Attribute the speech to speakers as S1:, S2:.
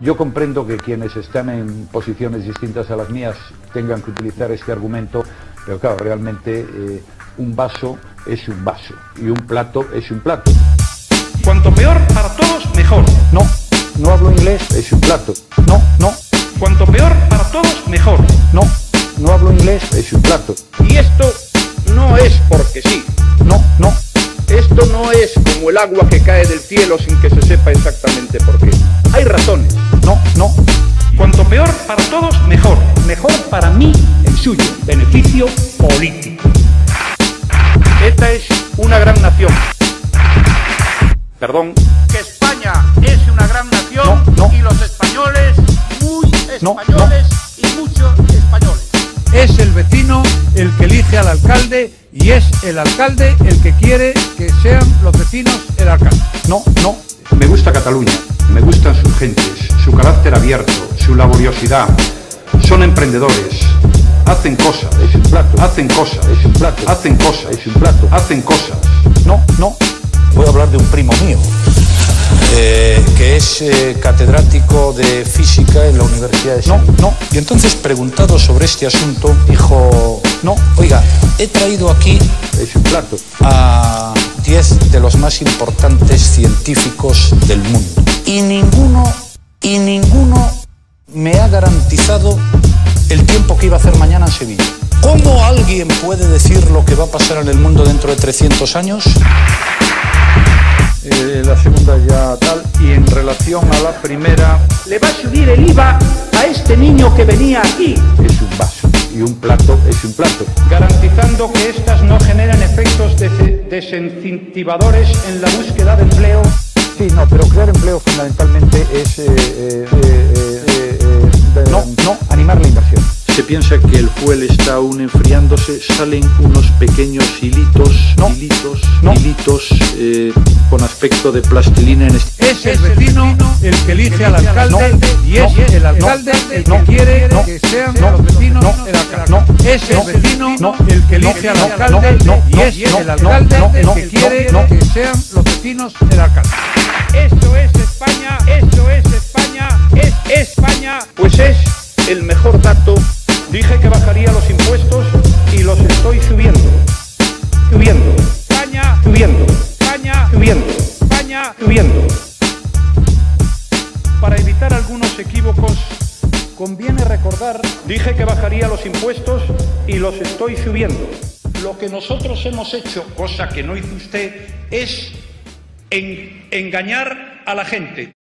S1: Yo comprendo que quienes están en posiciones distintas a las mías tengan que utilizar este argumento, pero claro, realmente eh, un vaso es un vaso y un plato es un plato.
S2: Cuanto peor para todos, mejor.
S1: No, no hablo inglés, es un plato. No, no,
S2: Cuanto peor para todos, mejor.
S1: no, no hablo inglés, es un plato.
S3: Y esto no es porque sí.
S1: No, no,
S3: Esto no es como el agua que cae del cielo sin que se sepa exactamente
S4: suyo. Beneficio político.
S3: Esta es una gran nación. Perdón.
S5: que España es una gran nación
S1: No, no.
S5: y los españoles muy
S1: No,
S5: españoles y muchos españoles.
S6: Es el vecino el que elige al alcalde y es el alcalde el que quiere que sean los vecinos el alcalde.
S1: No, no,
S7: Me gusta Cataluña, me gustan sus gentes, su carácter abierto, su laboriosidad. Son emprendedores, hacen cosas,
S1: es un plato.
S7: hacen cosas,
S1: Es un plato.
S7: hacen cosas,
S1: Es un plato.
S7: hacen cosas.
S1: No, no,
S8: Voy a hablar de un primo mío, eh, que es eh, catedrático de física en la Universidad de
S1: No,
S8: Sevilla.
S1: no.
S8: Y entonces, preguntado sobre este asunto, dijo,
S1: No.
S8: oiga, he traído aquí
S1: es un plato.
S8: a 10 de los más importantes científicos del mundo. Y ninguno, y ninguno me ha garantizado que iba a hacer mañana en Sevilla. ¿Cómo alguien puede decir lo que va a pasar en el mundo dentro de 300 años?
S7: Eh, la segunda ya tal, y en relación a la primera,
S4: Le va a subir el IVA a este niño que venía aquí.
S1: Es un vaso y un plato es un plato.
S2: Garantizando que estas no generan efectos de- desincentivadores en la búsqueda de empleo.
S1: Sí, no, pero crear empleo fundamentalmente es eh, eh, eh, eh, eh, de- no, no.
S7: Se piensa que el fuel está aún enfriándose, salen unos pequeños hilitos,
S1: No.
S7: hilitos,
S1: No.
S7: hilitos eh, con aspecto de plastilina en este...
S6: Es el vecino el que elige al alcalde y es el alcalde el que quiere que sean los vecinos el alcalde. Es el vecino el que elige al alcalde y es el alcalde el que quiere que sean los vecinos el alcalde.
S3: Esto es España. Esto es España. Es España. Pues es el mejor dato.
S2: Dije que bajaría los impuestos y los estoy subiendo. Subiendo,
S3: España.
S2: subiendo,
S3: España.
S2: subiendo,
S3: España.
S2: subiendo. Para evitar algunos equívocos, conviene recordar, dije que bajaría los impuestos y los estoy subiendo. Lo que nosotros hemos hecho, cosa que no hizo usted, es en- engañar a la gente.